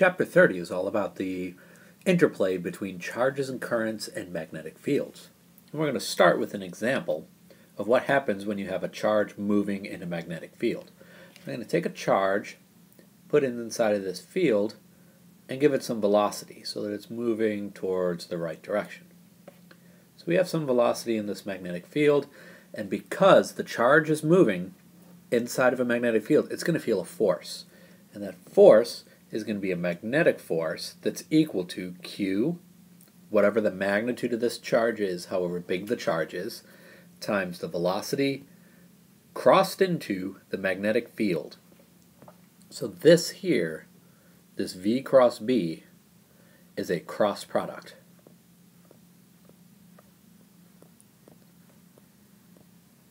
Chapter 30 is all about the interplay between charges and currents and magnetic fields. And we're going to start with an example of what happens when you have a charge moving in a magnetic field. I'm going to take a charge, put it inside of this field, and give it some velocity so that it's moving towards the right direction. So we have some velocity in this magnetic field, and because the charge is moving inside of a magnetic field, it's going to feel a force. And that force is going to be a magnetic force that's equal to Q, whatever the magnitude of this charge is, however big the charge is, times the velocity crossed into the magnetic field. So this here, this V cross B, is a cross product.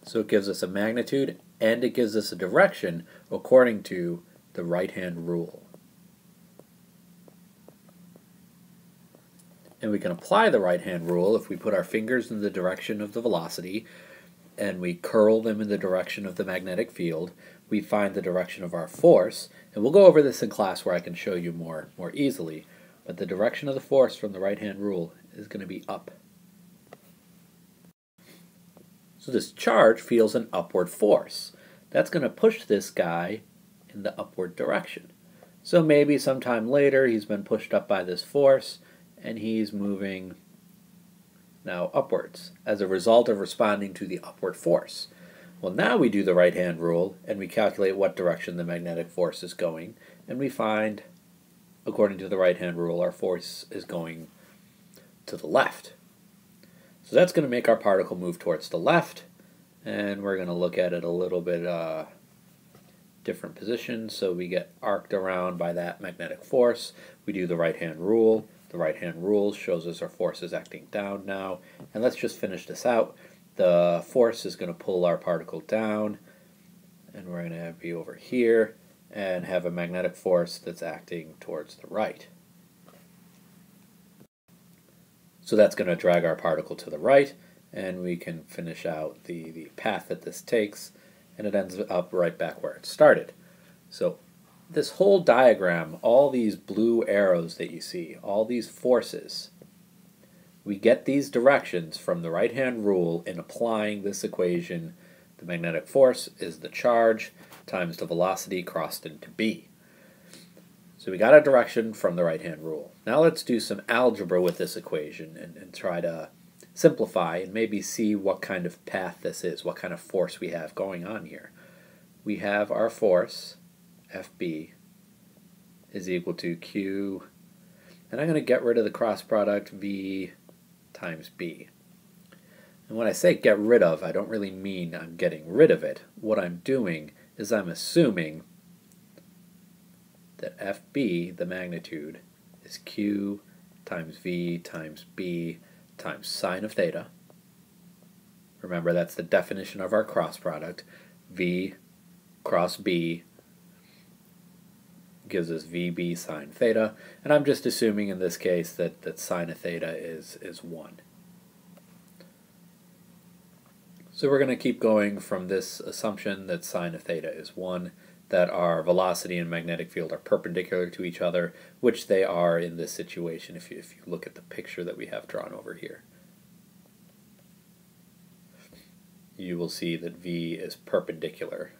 So it gives us a magnitude and it gives us a direction according to the right-hand rule. And we can apply the right-hand rule if we put our fingers in the direction of the velocity and we curl them in the direction of the magnetic field, we find the direction of our force. And we'll go over this in class where I can show you more, more easily. But the direction of the force from the right-hand rule is going to be up. So this charge feels an upward force. That's going to push this guy in the upward direction. So maybe sometime later he's been pushed up by this force and he's moving now upwards as a result of responding to the upward force. Well, now we do the right hand rule and we calculate what direction the magnetic force is going, and we find, according to the right hand rule, our force is going to the left. So that's going to make our particle move towards the left, and we're going to look at it a little bit uh, different position. So we get arced around by that magnetic force. We do the right hand rule. The right hand rule shows us our force is acting down now. And let's just finish this out. The force is going to pull our particle down, and we're going to be over here and have a magnetic force that's acting towards the right. So that's going to drag our particle to the right, and we can finish out the, the path that this takes, and it ends up right back where it started. So this whole diagram, all these blue arrows that you see, all these forces, we get these directions from the right-hand rule in applying this equation. The magnetic force is the charge times the velocity crossed into B. So we got a direction from the right-hand rule. Now let's do some algebra with this equation and, and try to simplify and maybe see what kind of path this is, what kind of force we have going on here. We have our force, FB is equal to Q, and I'm going to get rid of the cross product V times B. And when I say get rid of, I don't really mean I'm getting rid of it. What I'm doing is I'm assuming that FB, the magnitude, is Q times V times B times sine of theta. Remember, that's the definition of our cross product. V cross B gives us VB sine theta, and I'm just assuming in this case that, that sine of theta is, is 1. So we're going to keep going from this assumption that sine of theta is 1, that our velocity and magnetic field are perpendicular to each other, which they are in this situation if you, if you look at the picture that we have drawn over here. You will see that V is perpendicular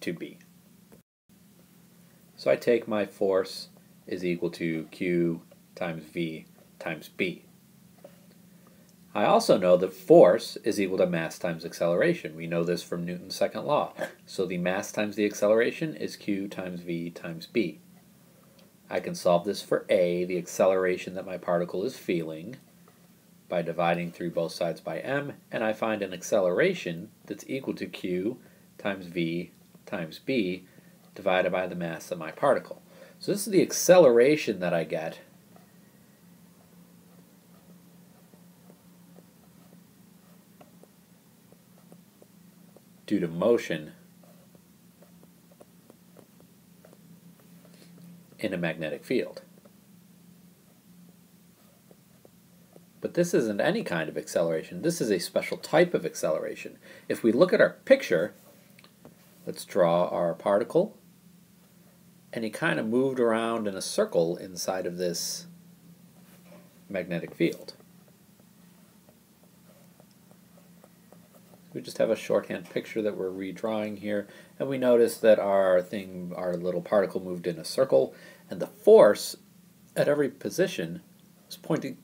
to B. So I take my force is equal to Q times V times B. I also know that force is equal to mass times acceleration. We know this from Newton's second law. So the mass times the acceleration is Q times V times B. I can solve this for A, the acceleration that my particle is feeling, by dividing through both sides by m, and I find an acceleration that's equal to Q times V times B, divided by the mass of my particle. So this is the acceleration that I get due to motion in a magnetic field. But this isn't any kind of acceleration. This is a special type of acceleration. If we look at our picture, let's draw our particle and he kind of moved around in a circle inside of this magnetic field. We just have a shorthand picture that we're redrawing here, and we notice that our thing, our little particle moved in a circle, and the force at every position is pointing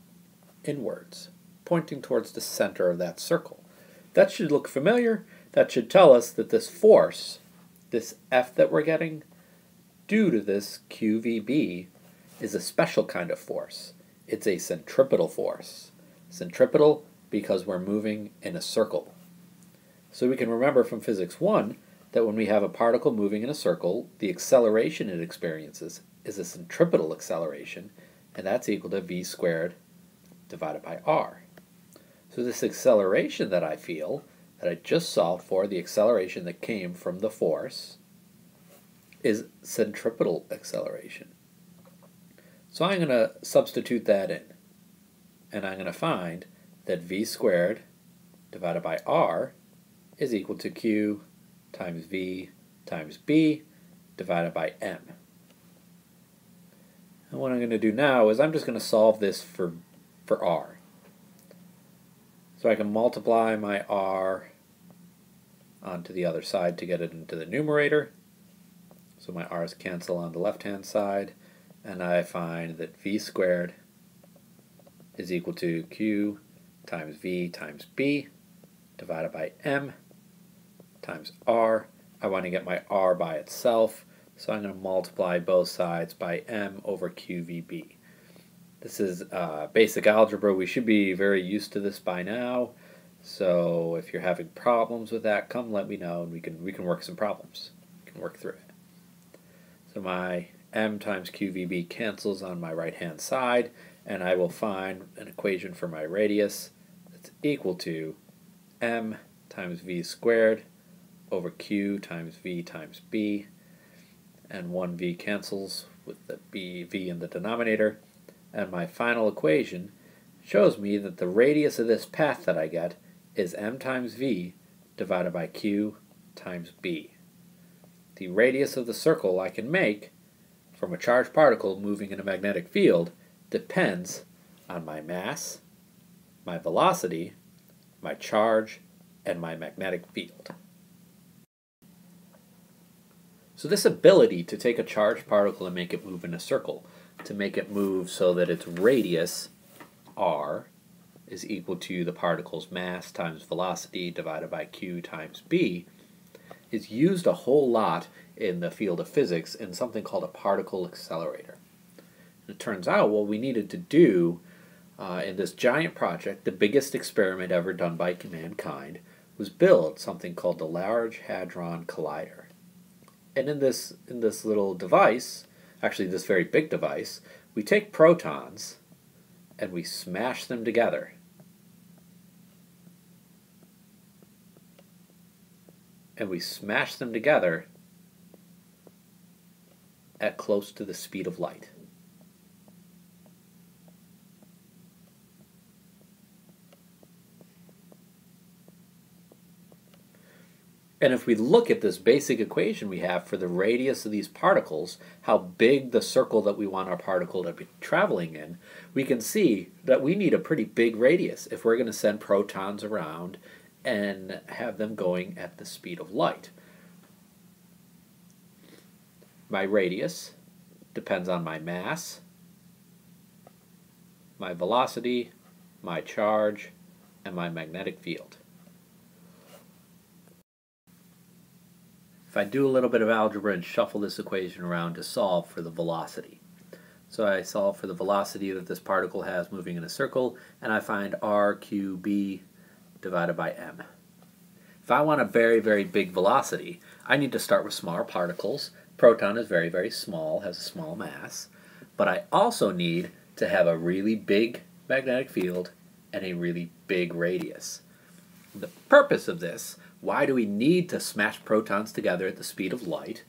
inwards, pointing towards the center of that circle. That should look familiar. That should tell us that this force, this F that we're getting, due to this QVB, is a special kind of force. It's a centripetal force. Centripetal because we're moving in a circle. So we can remember from physics 1 that when we have a particle moving in a circle, the acceleration it experiences is a centripetal acceleration, and that's equal to v squared divided by r. So this acceleration that I feel, that I just solved for, the acceleration that came from the force, is centripetal acceleration. So I'm going to substitute that in. And I'm going to find that v squared divided by r is equal to q times v times b divided by m. And what I'm going to do now is I'm just going to solve this for, for r. So I can multiply my r onto the other side to get it into the numerator. So my r's cancel on the left-hand side, and I find that v squared is equal to q times v times b divided by m times r. I want to get my r by itself, so I'm going to multiply both sides by m over qvb. This is uh, basic algebra. We should be very used to this by now. So if you're having problems with that, come let me know and we can we can work some problems. We can work through it. My m times qvb cancels on my right hand side and I will find an equation for my radius that's equal to m times v squared over q times v times b and 1v cancels with the b v in the denominator and my final equation shows me that the radius of this path that I get is m times v divided by q times b. The radius of the circle I can make from a charged particle moving in a magnetic field depends on my mass, my velocity, my charge, and my magnetic field. So this ability to take a charged particle and make it move in a circle, to make it move so that its radius, r, is equal to the particle's mass times velocity divided by q times b, is used a whole lot in the field of physics in something called a particle accelerator. And it turns out what we needed to do uh, in this giant project, the biggest experiment ever done by mankind, was build something called the Large Hadron Collider. And in this in this little device, actually this very big device, we take protons and we smash them together. And we smash them together at close to the speed of light. And if we look at this basic equation we have for the radius of these particles, how big the circle that we want our particle to be traveling in, we can see that we need a pretty big radius if we're going to send protons around and have them going at the speed of light. My radius depends on my mass, my velocity, my charge, and my magnetic field. If I do a little bit of algebra and shuffle this equation around to solve for the velocity. So I solve for the velocity that this particle has moving in a circle, and I find RQB divided by m. If I want a very, very big velocity, I need to start with smaller particles. Proton is very, very small, has a small mass. But I also need to have a really big magnetic field and a really big radius. The purpose of this why do we need to smash protons together at the speed of light?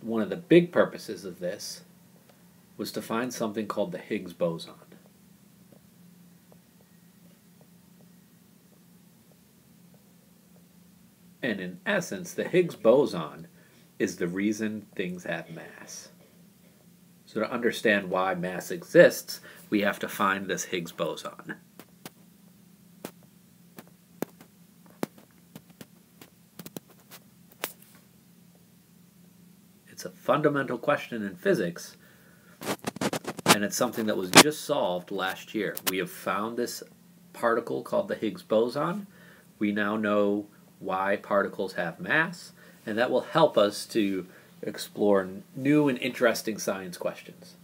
One of the big purposes of this was to find something called the Higgs boson. And in essence, the Higgs boson is the reason things have mass. So to understand why mass exists, we have to find this Higgs boson. It's a fundamental question in physics, and it's something that was just solved last year. We have found this particle called the Higgs boson. We now know why particles have mass, and that will help us to explore new and interesting science questions.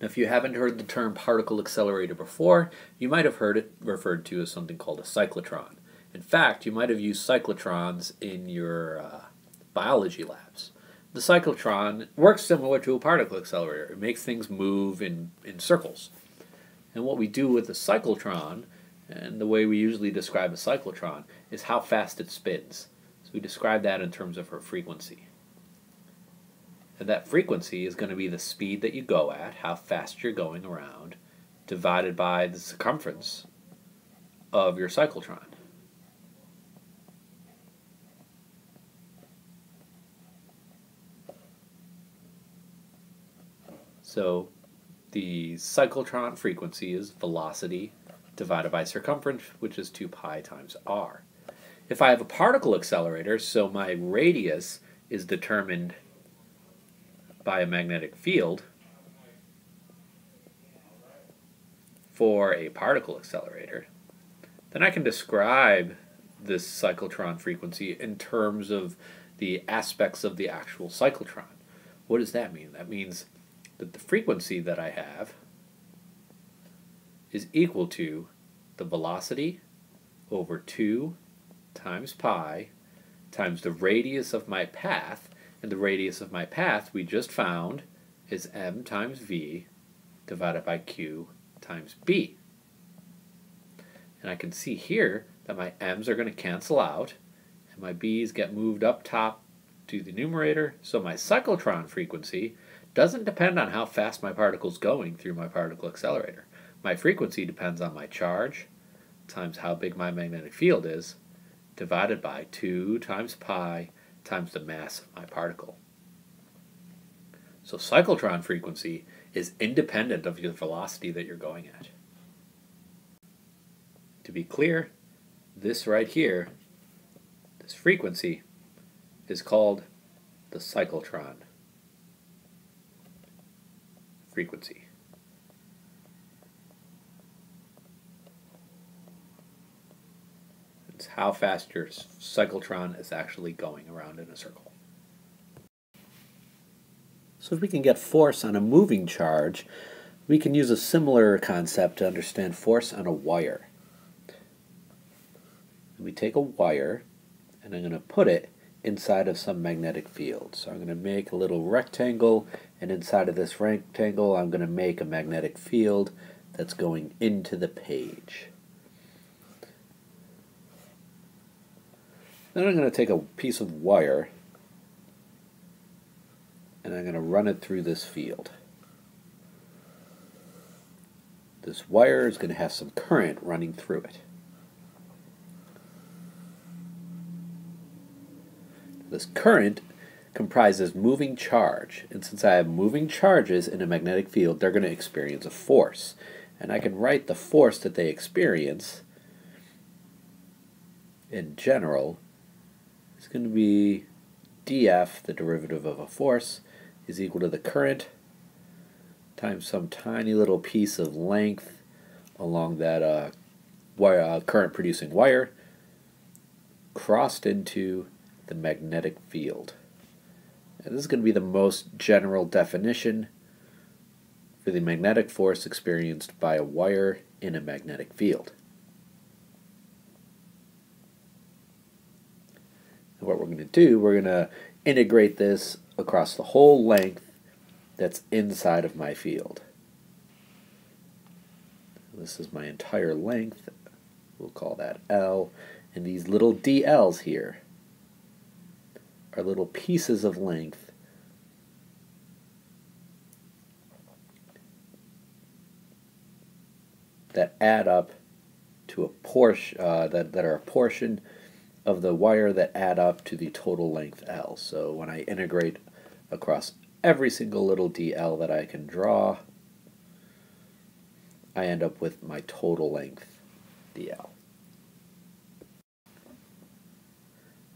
Now, if you haven't heard the term particle accelerator before, you might have heard it referred to as something called a cyclotron. In fact, you might have used cyclotrons in your uh, biology labs. The cyclotron works similar to a particle accelerator. It makes things move in, in circles. And what we do with the cyclotron, and the way we usually describe a cyclotron, is how fast it spins. So we describe that in terms of her frequency. And that frequency is going to be the speed that you go at, how fast you're going around, divided by the circumference of your cyclotron. So the cyclotron frequency is velocity divided by circumference, which is 2 pi times r. If I have a particle accelerator, so my radius is determined by a magnetic field for a particle accelerator, then I can describe this cyclotron frequency in terms of the aspects of the actual cyclotron. What does that mean? That means that the frequency that I have is equal to the velocity over 2 times pi times the radius of my path, and the radius of my path we just found is m times v divided by q times b. And I can see here that my m's are going to cancel out, and my b's get moved up top to the numerator, so my cyclotron frequency doesn't depend on how fast my particle's going through my particle accelerator. My frequency depends on my charge times how big my magnetic field is divided by 2 times pi times the mass of my particle. So cyclotron frequency is independent of the velocity that you're going at. To be clear, this right here, this frequency, is called the cyclotron frequency. It's how fast your cyclotron is actually going around in a circle. So if we can get force on a moving charge, we can use a similar concept to understand force on a wire. We take a wire, and I'm going to put it inside of some magnetic field. So I'm going to make a little rectangle, and inside of this rectangle I'm going to make a magnetic field that's going into the page. Then I'm going to take a piece of wire and I'm going to run it through this field. This wire is going to have some current running through it. This current comprises moving charge, and since I have moving charges in a magnetic field, they're going to experience a force. And I can write the force that they experience in general is going to be dF, the derivative of a force, is equal to the current times some tiny little piece of length along that uh, wire, uh, current producing wire crossed into the magnetic field. And this is going to be the most general definition for the magnetic force experienced by a wire in a magnetic field. And what we're going to do, we're going to integrate this across the whole length that's inside of my field. This is my entire length. We'll call that L. And these little DLs here are little pieces of length that add up to a portion uh, that, that are a portion of the wire that add up to the total length L. So when I integrate across every single little dl that I can draw, I end up with my total length dl.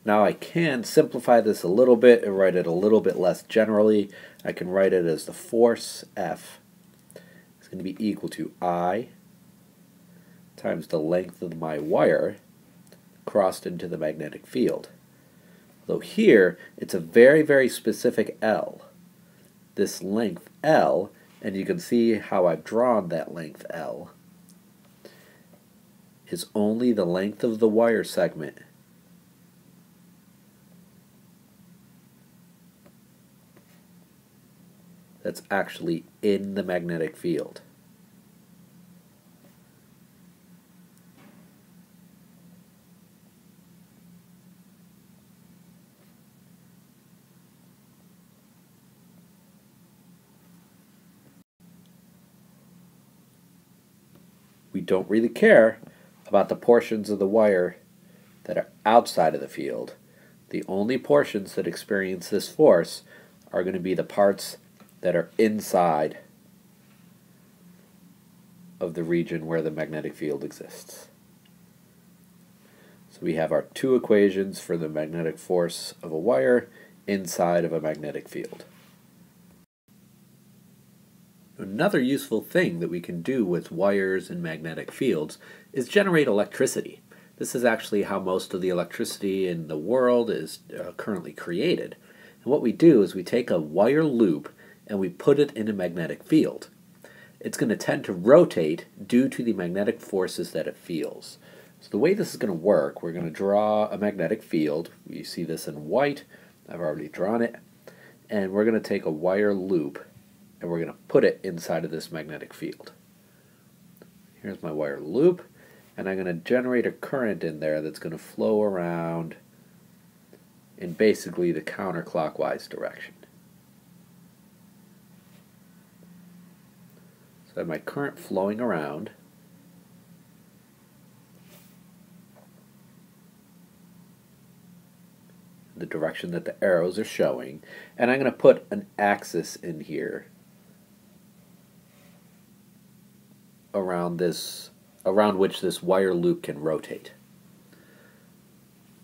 Now I can simplify this a little bit and write it a little bit less generally. I can write it as the force F is going to be equal to I times the length of my wire crossed into the magnetic field. Though here, it's a very, very specific L. This length L, and you can see how I've drawn that length L, is only the length of the wire segment that's actually in the magnetic field. we don't really care about the portions of the wire that are outside of the field. The only portions that experience this force are going to be the parts that are inside of the region where the magnetic field exists. So we have our two equations for the magnetic force of a wire inside of a magnetic field. Another useful thing that we can do with wires and magnetic fields is generate electricity. This is actually how most of the electricity in the world is uh, currently created. And what we do is we take a wire loop and we put it in a magnetic field. It's going to tend to rotate due to the magnetic forces that it feels. So the way this is going to work, we're going to draw a magnetic field. You see this in white. I've already drawn it. And we're going to take a wire loop and we're going to put it inside of this magnetic field. Here's my wire loop, and I'm going to generate a current in there that's going to flow around in basically the counterclockwise direction. So I have my current flowing around. the direction that the arrows are showing, and I'm going to put an axis in here around this around which this wire loop can rotate.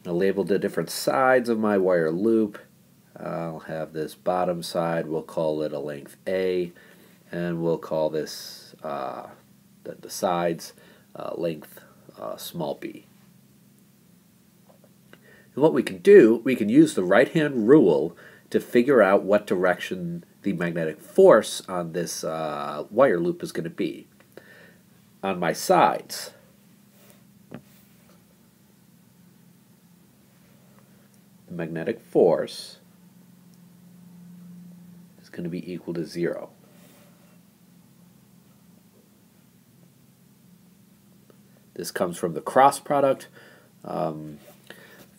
I labeled the different sides of my wire loop. I'll have this bottom side, we'll call it a length A, and we'll call this uh, the, the, sides uh, length uh, small b. And what we can do, we can use the right-hand rule to figure out what direction the magnetic force on this uh, wire loop is going to be on my sides. The magnetic force is going to be equal to zero. This comes from the cross product um,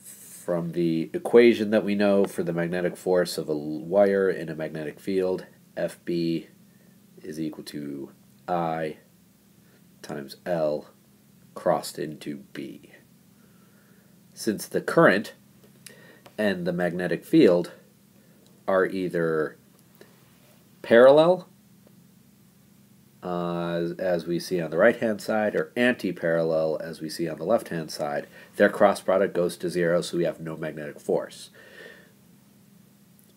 from the equation that we know for the magnetic force of a wire in a magnetic field. FB is equal to I times L crossed into B. Since the current and the magnetic field are either parallel, uh, as we see on the right-hand side, or anti-parallel, as we see on the left-hand side, their cross product goes to zero, so we have no magnetic force.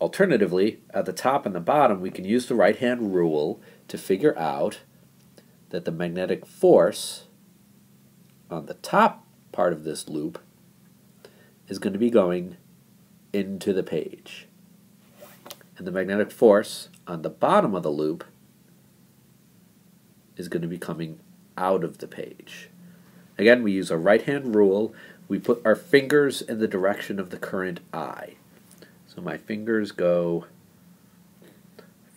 Alternatively, at the top and the bottom, we can use the right-hand rule to figure out that the magnetic force on the top part of this loop is going to be going into the page. And the magnetic force on the bottom of the loop is going to be coming out of the page. Again, we use a right-hand rule. We put our fingers in the direction of the current I. So my fingers go,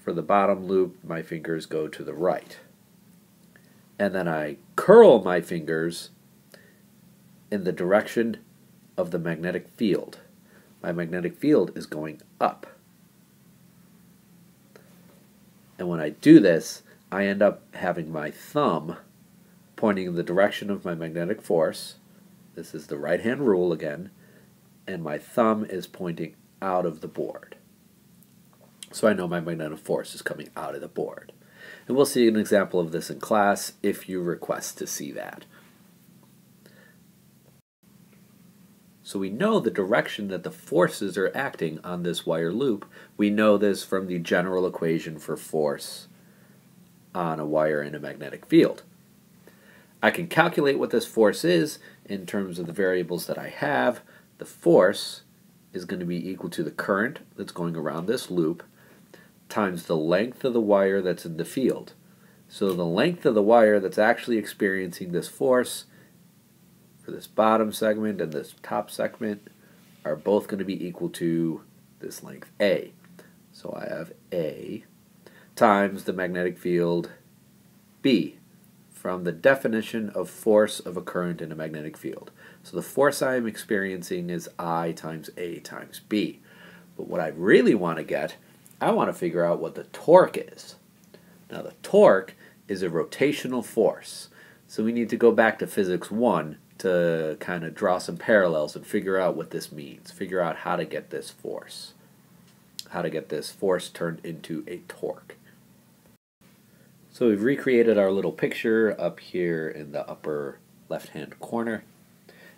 for the bottom loop, my fingers go to the right and then I curl my fingers in the direction of the magnetic field. My magnetic field is going up. And when I do this, I end up having my thumb pointing in the direction of my magnetic force, This is the right hand rule again, and my thumb is pointing out of the board. So I know my magnetic force is coming out of the board. And we'll see an example of this in class if you request to see that. So we know the direction that the forces are acting on this wire loop. We know this from the general equation for force on a wire in a magnetic field. I can calculate what this force is in terms of the variables that I have. The force is going to be equal to the current that's going around this loop times the length of the wire that's in the field. So the length of the wire that's actually experiencing this force for this bottom segment and this top segment are both going to be equal to this length A. So I have A times the magnetic field B from the definition of force of a current in a magnetic field. So the force I am experiencing is I times A times B. But what I really want to get I want to figure out what the torque is. Now the torque is a rotational force. So we need to go back to physics 1 to kind of draw some parallels and figure out what this means. Figure out how to get this force. How to get this force turned into a torque. So we've recreated our little picture up here in the upper left hand corner.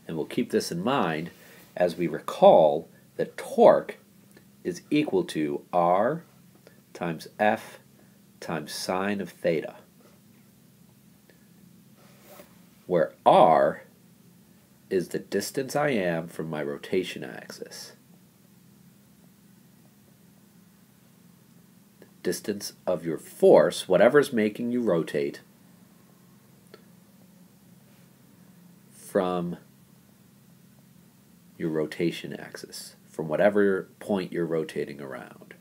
And we'll keep this in mind as we recall that torque is equal to r times f times sine of theta, where r is the distance I am from my rotation axis. Distance of your force, whatever's making you rotate, from your rotation axis from whatever point you're rotating around.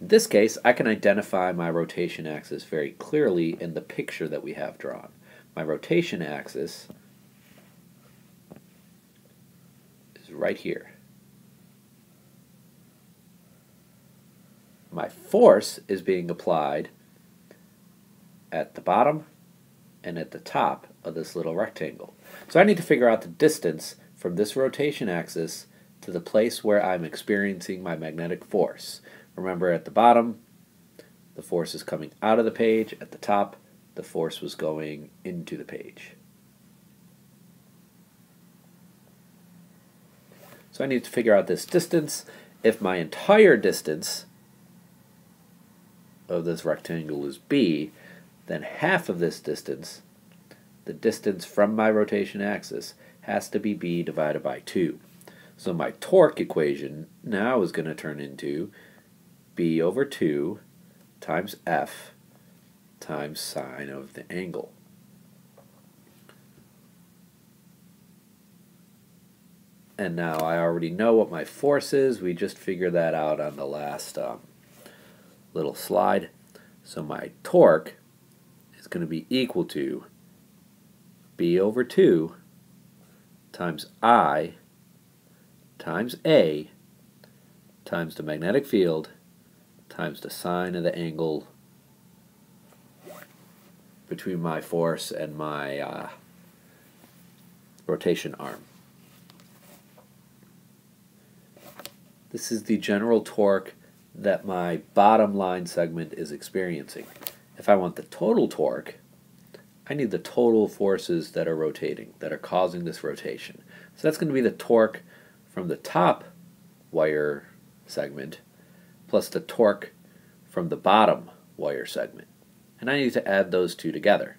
In this case, I can identify my rotation axis very clearly in the picture that we have drawn. My rotation axis is right here. My force is being applied at the bottom and at the top of this little rectangle. So I need to figure out the distance from this rotation axis to the place where I'm experiencing my magnetic force. Remember at the bottom, the force is coming out of the page. At the top, the force was going into the page. So I need to figure out this distance. If my entire distance of this rectangle is b, then half of this distance, the distance from my rotation axis, has to be b divided by 2. So my torque equation now is going to turn into b over 2 times f times sine of the angle. And now I already know what my force is. We just figured that out on the last um, little slide. So my torque going to be equal to b over 2 times I times A times the magnetic field times the sine of the angle between my force and my uh, rotation arm. This is the general torque that my bottom line segment is experiencing. If I want the total torque, I need the total forces that are rotating, that are causing this rotation. So that's going to be the torque from the top wire segment plus the torque from the bottom wire segment. And I need to add those two together.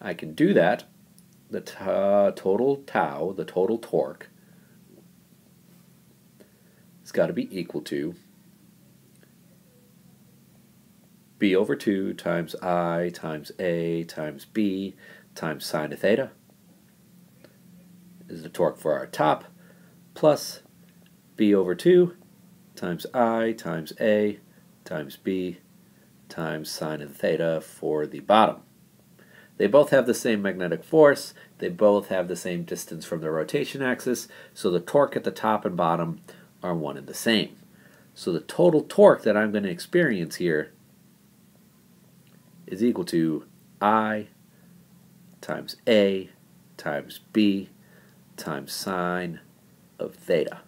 I can do that. The total tau, the total torque, has got to be equal to b over 2 times i times a times b times sine of theta is the torque for our top plus b over 2 times i times a times b times sine of theta for the bottom. They both have the same magnetic force, they both have the same distance from the rotation axis, so the torque at the top and bottom are one and the same. So the total torque that I'm going to experience here is equal to I times A times B times sine of theta.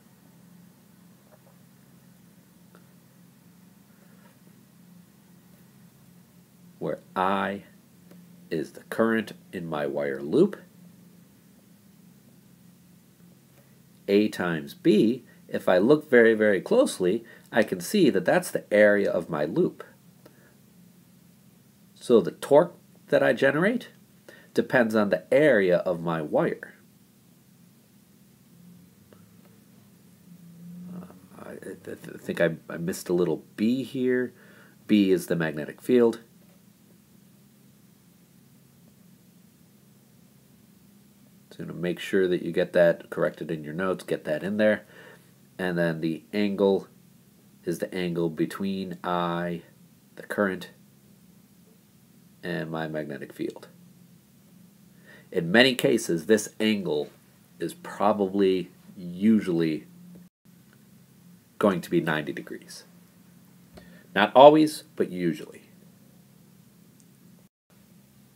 Where I is the current in my wire loop. A times B, if I look very, very closely, I can see that that's the area of my loop. So the torque that I generate depends on the area of my wire. Uh, I, I, think I, I missed a little B here. B is the magnetic field. So to make sure that you get that corrected in your notes, get that in there. And then the angle is the angle between I, the current, and my magnetic field. In many cases, this angle is probably usually going to be 90 degrees. Not always, but usually.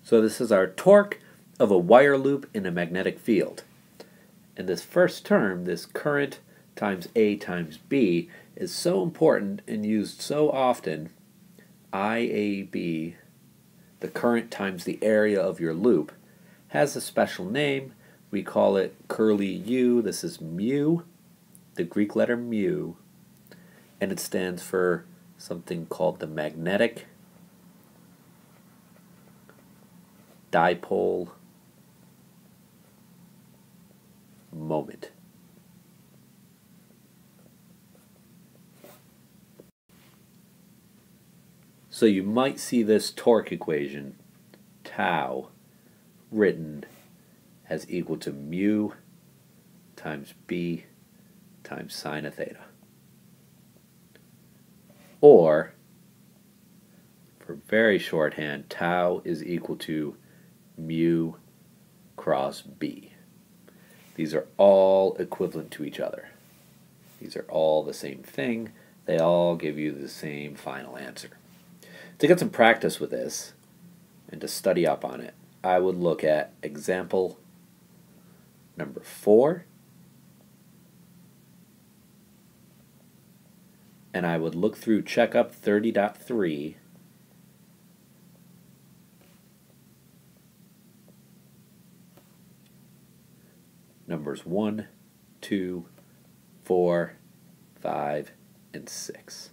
So this is our torque of a wire loop in a magnetic field. And this first term, this current times A times B, is so important and used so often. IAB, the current times the area of your loop, has a special name. We call it curly U. This is mu, the Greek letter mu, and it stands for something called the magnetic dipole moment. So you might see this torque equation, tau, written as equal to mu times b times sine of theta. Or, for very shorthand, tau is equal to mu cross b. These are all equivalent to each other. These are all the same thing. They all give you the same final answer. To get some practice with this and to study up on it, I would look at example number four. And I would look through checkup 30.3 numbers 1, 2, 4, 5, and 6.